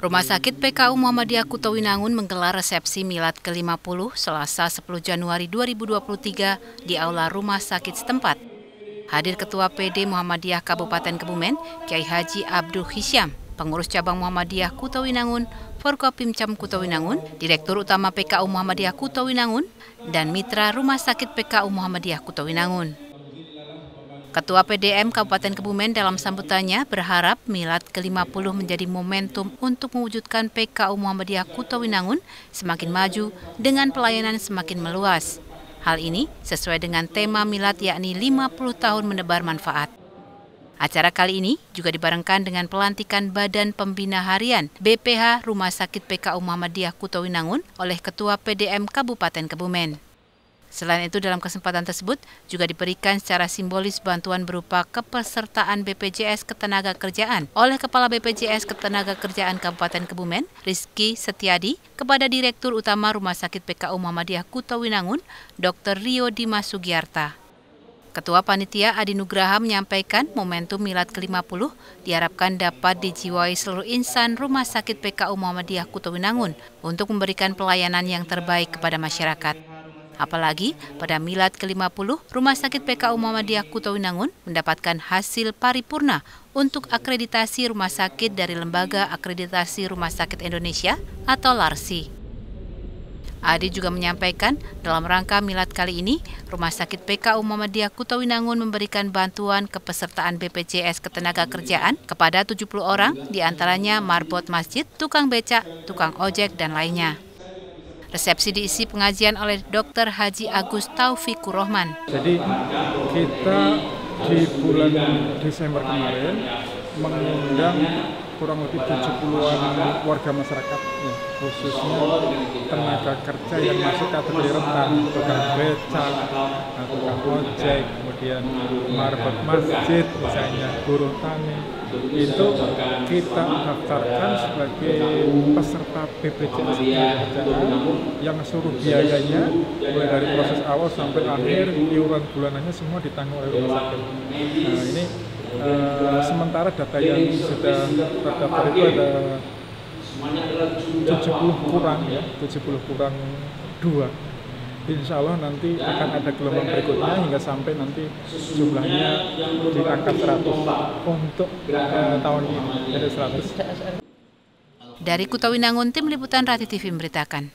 Rumah Sakit PKU Muhammadiyah Kutowinangun menggelar resepsi milad ke-50 Selasa 10 Januari 2023 di Aula Rumah Sakit setempat. Hadir Ketua PD Muhammadiyah Kabupaten Kebumen, Kiai Haji Abdul Hisyam, Pengurus Cabang Muhammadiyah Kutowinangun, Forkopimcam Kutowinangun, Direktur Utama PKU Muhammadiyah Kutowinangun, dan Mitra Rumah Sakit PKU Muhammadiyah Kutowinangun. Ketua PDM Kabupaten Kebumen dalam sambutannya berharap milad ke-50 menjadi momentum untuk mewujudkan PKU Muhammadiyah Kutowinangun semakin maju dengan pelayanan semakin meluas. Hal ini sesuai dengan tema milad yakni 50 tahun menebar manfaat. Acara kali ini juga dibarengkan dengan pelantikan Badan Pembina Harian BPH Rumah Sakit PKU Muhammadiyah Kutowinangun oleh Ketua PDM Kabupaten Kebumen. Selain itu dalam kesempatan tersebut juga diberikan secara simbolis bantuan berupa kepesertaan BPJS Ketenagakerjaan oleh Kepala BPJS Ketenagakerjaan Kabupaten Kebumen, Rizky Setiadi, kepada Direktur Utama Rumah Sakit PKU Muhammadiyah Kutowinangun, Dr. Rio Dimas Sugiarta. Ketua Panitia Adi Nugraha menyampaikan momentum Milad ke-50 diharapkan dapat dijiwai seluruh insan Rumah Sakit PKU Muhammadiyah Kutowinangun untuk memberikan pelayanan yang terbaik kepada masyarakat. Apalagi pada milad ke-50, Rumah Sakit PKU Muhammadiyah Kutowinangun mendapatkan hasil paripurna untuk akreditasi rumah sakit dari Lembaga Akreditasi Rumah Sakit Indonesia atau LARSI. Adi juga menyampaikan dalam rangka milad kali ini, Rumah Sakit PKU Muhammadiyah Kutowinangun memberikan bantuan kepesertaan BPJS Ketenagakerjaan kepada 70 orang, di antaranya marbot masjid, tukang becak, tukang ojek, dan lainnya. Resepsi diisi pengajian oleh Dr. Haji Agus Taufikur Rohman. Jadi kita di bulan Desember kemarin mengundang kurang lebih 70-an warga masyarakat ya, khususnya tenaga kerja yang masuk kategori rentan tukang becak, tukang ojek, kemudian marbot masjid misalnya buruh tani itu kita daftarkan sebagai peserta BPJS yang seluruh biayanya mulai dari proses awal sampai akhir iuran bulanannya semua ditanggung oleh rumah sakit. Nah ini uh, sementara data yang sudah terdaftar itu ada 70 kurang ya 70 kurang dua Insya Allah nanti akan ada gelombang berikutnya hingga sampai nanti jumlahnya di angka 100 untuk uh, tahun ini ada 100. Dari Kutawinangun, tim liputan Rati TV memberitakan.